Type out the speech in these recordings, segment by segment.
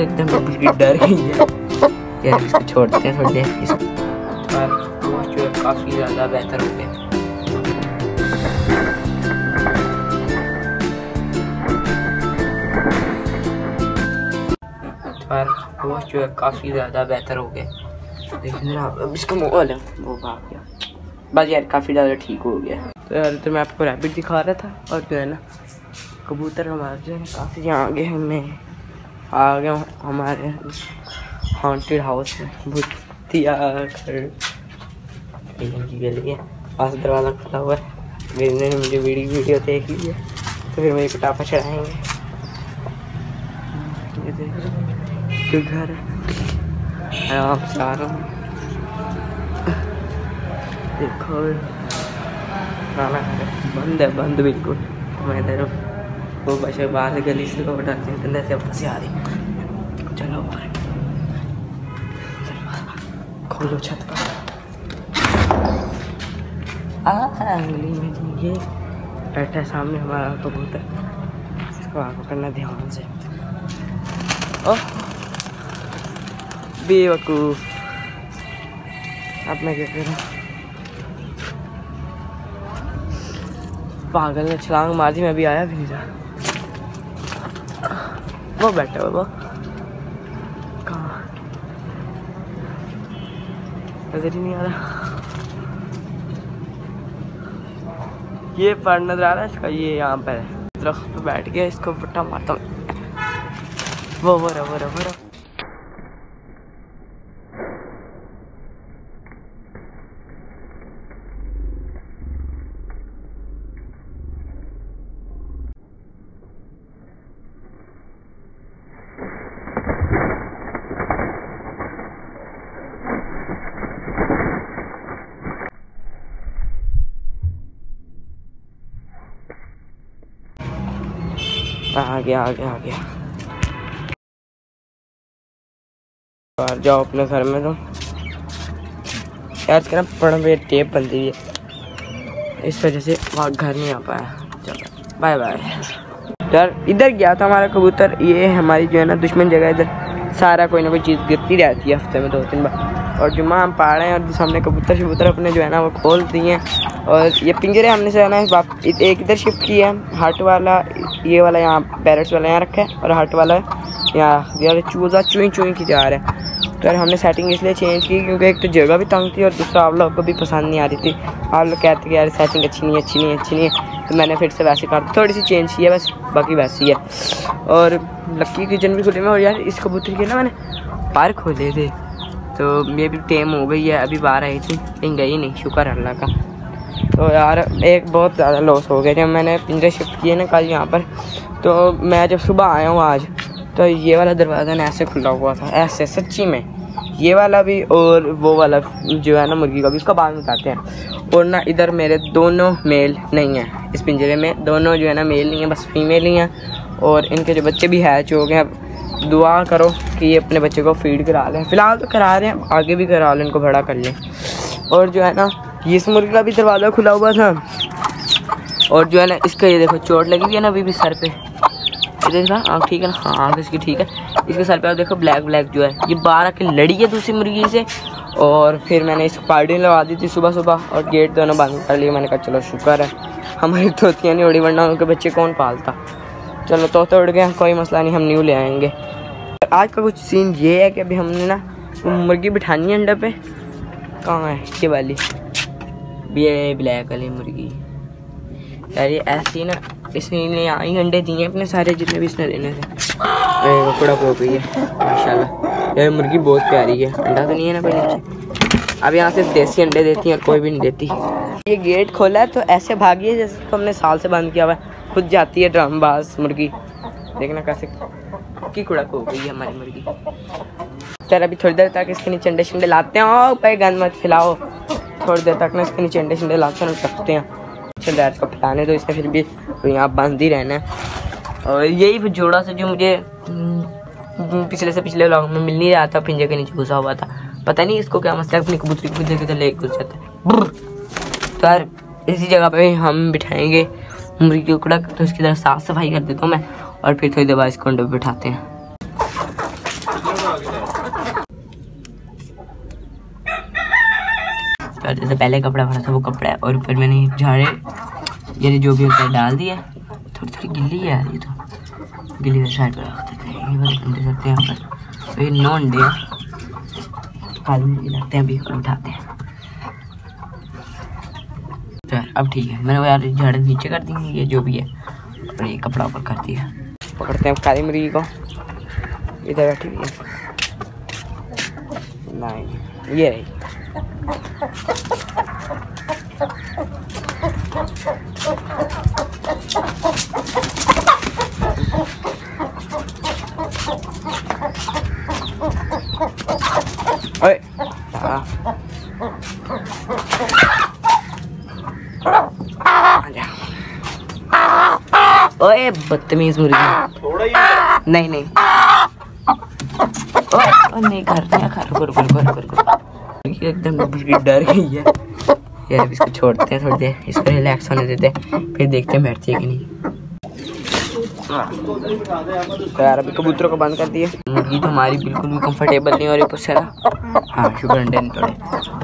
एकदम डर गई है। यार, इसको छोड़ते हैं थोड़ी देर जो काफ़ी ज़्यादा बेहतर हो। गया पर वो जो है काफ़ी ज़्यादा बेहतर हो देखिए जरा अब इसका मोबाइल है वो भाग गया। बस यार, काफ़ी ज़्यादा ठीक हो गया। तो यार तो मैं आपको रैबिट दिखा रहा था, और जो है ना, कबूतर हमारे जो है काफ़ी आगे हमें आ गए हमारे हॉन्टेड हाउस में भूतिया घर की गली है पास दरवाज़ा खुला हुआ है। मेरे ने मुझे वीडियो वीडियो देख है तो फिर मुझे पटाखा चढ़ाएँगे। घर है। आराम से आ रहा हूँ। देखो खाना बंद है, बंद बिल्कुल। मैं इधर वो बच्चे बाहर गली से को डालते हैं। अंदर से वापस आ रही चलो ऊपर खोलो छत आ, अंगली में ये बैठा है सामने हमारा कबूतर। इसको आगे करना ध्यान से। ओह, बेवकूफ़। अब मैं क्या करूँ? पागल ने छलांग मार दी, मैं भी आया भी नहीं वो बैठा हुआ नज़र ही नहीं आ रहा। ये पर नज़र आ रहा है इसका, ये यहाँ पर है। दरख्त पे बैठ गया, इसको बट्टा मारता हूँ। वो वो रो वो रो वो रहा। आ गया आ गया आ गया बाहर जाओ अपने घर में तो। यार ना बड़ा बड़ी टेप हुई है। इस वजह से वहाँ घर नहीं आ पाया। चलो बाय बाय यार, इधर गया था हमारा कबूतर। ये हमारी जो है ना दुश्मन जगह, इधर सारा कोई ना कोई चीज़ गिरती रहती है हफ़्ते में दो तीन बार। और जुम्मा हम पा रहे हैं, और सामने कबूतर शबूतर अपने जो है ना वो खोल दिए हैं। और ये पिंजरे हमने से है ना एक इधर शिफ्ट किया है हट वाला ये वाला यहाँ पैरट्स वाला यहाँ रखा है और हट वाला यहाँ यार चूजा चुई चुई की जा रहा है। तो यार हमने सेटिंग इसलिए चेंज की क्योंकि एक तो जगह भी तंग थी और दूसरा आप लोग को भी पसंद नहीं आ रही थी। आप लोग कहते कि यार सेटिंग अच्छी नहीं अच्छी नहीं अच्छी नहीं है। तो मैंने फिर से वैसे कर दी। थोड़ी सी चेंज की है बस, बाकी वैसी है। और लक्की किचन भी खुले में और यार इस कबूतर के ना मैंने पार खोले थे। तो ये भी टेम हो गई है, अभी बाहर आई थी। कहीं गई नहीं, शुक्र अल्लाह का। तो यार, एक बहुत ज़्यादा लॉस हो गया। जब मैंने पिंजरे शिफ्ट किए ना कल यहाँ पर तो मैं जब सुबह आया हूँ आज तो ये वाला दरवाज़ा ना ऐसे खुला हुआ था, ऐसे सच्ची में। ये वाला भी और वो वाला जो है ना मुर्गी का भी, उसका में बताते हैं। और ना इधर मेरे दोनों मेल नहीं हैं। इस पिंजरे में दोनों जो है ना मेल नहीं है, बस फीमेल ही हैं। और इनके जो बच्चे भी हैच हो गए अब दुआ करो कि ये अपने बच्चे को फ़ीड करा लें। फ़िलहाल तो करा रहे हैं, आगे भी करा लें, इनको बड़ा कर लें। और जो है ना ये इस मुर्गी का भी दरवाज़ा खुला हुआ था। और जो है ना, इसका ये देखो, चोट लगी हुई है ना अभी भी सर पे। ये देख हाँ ठीक है ना? हाँ आँख इसकी ठीक है। इसके सर पे आप देखो ब्लैक ब्लैक जो है। ये बाहर आके लड़ी है दूसरी मुर्गी से। और फिर मैंने इसको पार्टी लगा दी थी सुबह सुबह, और गेट दोनों बंद कर लिए। मैंने कहा, चलो, शुक्र है। हमारी तोतियाँ नहीं उड़ी, वरना उनके बच्चे कौन पालता? चलो, तोते उड़ गए, कोई मसला नहीं, हम न्यू ले आएँगे। आज का कुछ सीन ये है कि अभी हमने ना, मुर्गी बिठानी है अंडे पे। कहाँ है ये वाली? ये ब्लैक वाली मुर्गी। यार ये ऐसी ना इसने यहाँ अंडे दिए अपने सारे जितने भी इसने देने थे। कपड़ा हो गई है माशाल्लाह। ये मुर्गी बहुत प्यारी है अंडा तो नहीं है ना नीचे? अब यहाँ से देसी अंडे देती हैं और कोई भी नहीं देती। ये गेट खोला है तो ऐसे भागी है जैसे तो हमने साल से बंद किया हुआ है। खुद जाती है ड्राम बाज मुर्गी। देखना कैसे, की कुड़क हो गई है हमारी मुर्गी। चल अभी थोड़ी देर तक इसके नीचे अंडे शंडे लाते हैं। ओ भाई, गंद मत खिलाओ थोड़ी देर तक ना इसके नीचे अंडे शंडे हैं और रखते हैं। चल यार इसको खिलाने दो इसने फिर भी यहाँ बंद ही रहना है। और यही फिर जोड़ा से जो मुझे हम्म, पिछले से पिछले व्लॉग में मिल नहीं रहा था पिंजे के नीचे घुसा हुआ था। पता नहीं इसको क्या मसला अपनी कबूतरी को पिंजे के तो ले घुस जाता है। तो यार इसी जगह पे हम बिठाएँगे मुर्गी की कुड़क तो इसकी तरह साफ़ सफ़ाई कर देता हूँ मैं और फिर थोड़ी देर बाद इसको अंडे बिठाते हैं। तो जैसे पहले कपड़ा भरा था, वो कपड़ा है और ऊपर मैंने झाड़े, ये जो भी होता है डाल दिया। थोड़ी थोड़ी गिल्ली है ये तो। गिल्ली वाली साइड पर अंडे सकते हैं यहाँ पर। तो ये नौ अंडे हैं। लगते हैं अभी उठाते हैं। तो अब ठीक है, मैंने वो यार झाड़े नीचे कर दी ये जो भी है, और ये कपड़ा ऊपर कर दिया। पकड़ते हैं काली मुर्गी को। इधर बैठी हुई है। नहीं। ये। रही ओए हाँ। ओए बदतमीज मुर्गी। नहीं नहीं। ओ नहीं घर नहीं घर रुको रुको रुको रुको रुको एकदम डर गई है। यार इसको छोड़ते हैं थोड़ी देर। इसको रिलैक्स होने देते हैं। फिर देखते हैं बैठती है कि नहीं। तो यार अभी कबूतरों को बंद कर दिए। मुर्गी तो हमारी बिल्कुल भी कंफर्टेबल नहीं हो रही उससे ना हाँ शुगर अंडे नहीं थोड़े।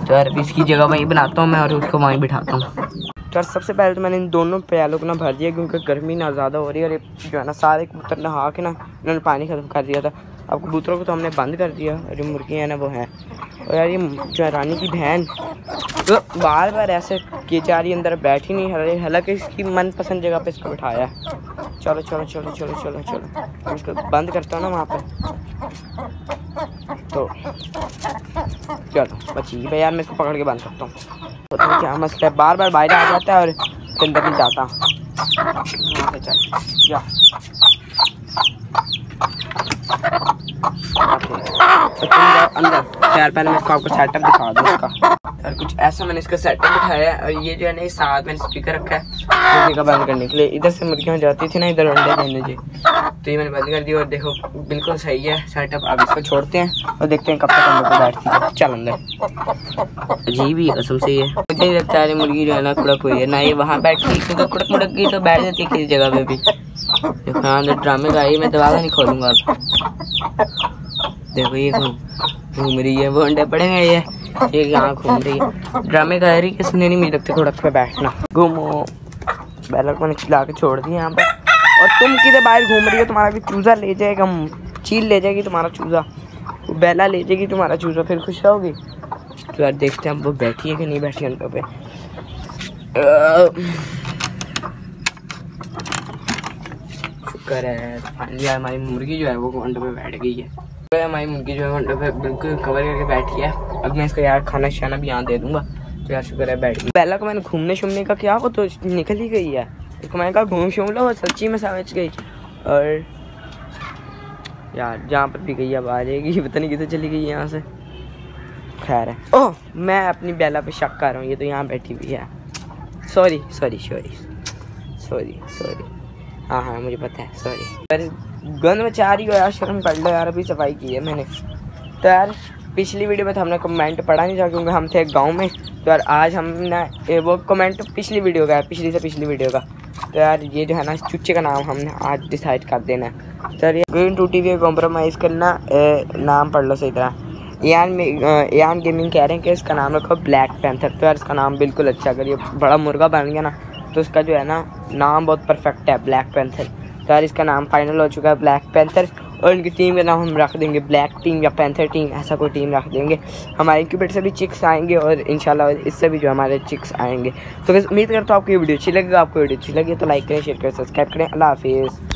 तो यार अभी इसकी जगह वहीं बनाता हूँ मैं और उसको वहीं बिठाता हूँ। तो यार सबसे पहले तो मैंने इन दोनों प्यालों को ना भर दिया क्योंकि गर्मी ना ज़्यादा हो रही है और ये जो है ना सारे कबूतर नहा के ना इन्होंने पानी ख़त्म कर दिया था। अब कबूतरों को तो हमने बंद कर दिया जो मुर्गी है ना वो हैं। और यार ये जो है रानी की बहन तो बार बार ऐसे की जा रही अंदर बैठी नहीं, हालाँकि इसकी मनपसंद जगह पे इसको बिठाया चलो चलो चलो चलो चलो चलो। इसको बंद करता हूँ ना वहाँ पर तो चलो, बची भाई यार, मैं इसको पकड़ के बंद करता हूँ। तो क्या मसला है, बार बार बाहर आ जाता है और अंदर नहीं जाता चल, जा। अंदर। यार, पहले मैं आपको सेटअप दिखा दूँ और कुछ ऐसा मैंने इसका सेटअप बिठाया है, और ये जो है ना साथ मैंने स्पीकर रखा है मुर्गी का बंद करने के लिए। इधर से मुर्गियाँ जाती थी ना, इधर अंडे देने जी तो ये मैंने बंद कर दिया, और देखो, बिल्कुल सही है सेटअप इसको छोड़ते हैं, और देखते हैं कब तक अंदर बैठती है। चल अंदर। अजीब ही कसम से मुझे लगता है मुर्गी जो है ना, कुड़क हुई है। ना ये वहाँ बैठी क्योंकि कुड़क मुड़क गई तो बैठ जाती है किसी जगह पे भी। हाँ ड्रामे का ये मैं दबा नहीं खोलूँगा देखो ये घूम रही है, वो अंडे पड़े पड़ेंगे ये। ये यहाँ घूम रही है? ड्रामे का रही किसने नहीं मिल लगता थोड़ा पे बैठना। घूमो। बैलक मैंने खिला के छोड़ दिया यहाँ पर और तुम किधर बाहर घूम रही हो? तुम्हारा भी चूज़ा ले जाएगा चील ले जाएगी तुम्हारा चूज़ा। बैला ले जाएगी तुम्हारा चूज़ा, फिर खुश रहोगी? तो यार देखते हैं वो बैठी है कि नहीं बैठी अंडों पे। शुक्र है फाइनली हमारी मुर्गी जो है वो अंडों पे बैठ गई है। हमारी मुर्गी जो है पे बिल्कुल कवर करके बैठी है। अब मैं इसको यार खाना शाना भी यहाँ दे दूँगा। तो यार शुक्र है बैठ पहला को मैंने घूमने शूमने का क्या हो तो निकल ही गई है। तो मैंने कहा घूम शूम लो, सच्ची में समझ गई। और यार जहाँ पर भी गई, अब आ जाएगी। पता नहीं किधर चली गई यहाँ से। खैर है। ओह, मैं अपनी बेला पे शक कर रहा हूँ, ये तो यहाँ बैठी हुई है। Sorry sorry sorry sorry sorry हाँ हाँ मुझे पता है। सॉरी गंद मचा रही हो यार शर्म कर लो यार अभी सफ़ाई की है मैंने। तो यार पिछली वीडियो में तो हमने कमेंट पढ़ा नहीं था क्योंकि हम थे गाँव में तो यार आज हमने वो कमेंट पिछली वीडियो का है पिछली से पिछली वीडियो का। तो यार ये जो है ना चुच्चे का नाम हमने आज डिसाइड कर देना है। तो यार green two T V compromise करना ए, नाम पढ़ लो सही तरह। यान यान गेमिंग कह रहे हैं कि इसका नाम रखो ब्लैक पैंथर तो यार इसका नाम बिल्कुल अच्छा अगर ये बड़ा मुर्गा बन गया ना तो उसका जो है ना नाम बहुत परफेक्ट है ब्लैक पैंथर यार इसका नाम फाइनल हो चुका है ब्लैक पैंथर और इनकी टीम का नाम हम रख देंगे ब्लैक टीम या पैंथर टीम ऐसा कोई टीम रख देंगे। हमारे इंक्यूबेट से भी चिक्स आएँगे और इंशाल्लाह इससे भी जो हमारे चिक्स आएँगे। तो उम्मीद करता हूँ आपको ये वीडियो अच्छी लगेगा। आपको वीडियो अच्छी लगी तो लाइक करें शेयर करें सब्सक्राइब करें। अल्लाह हाफिज़।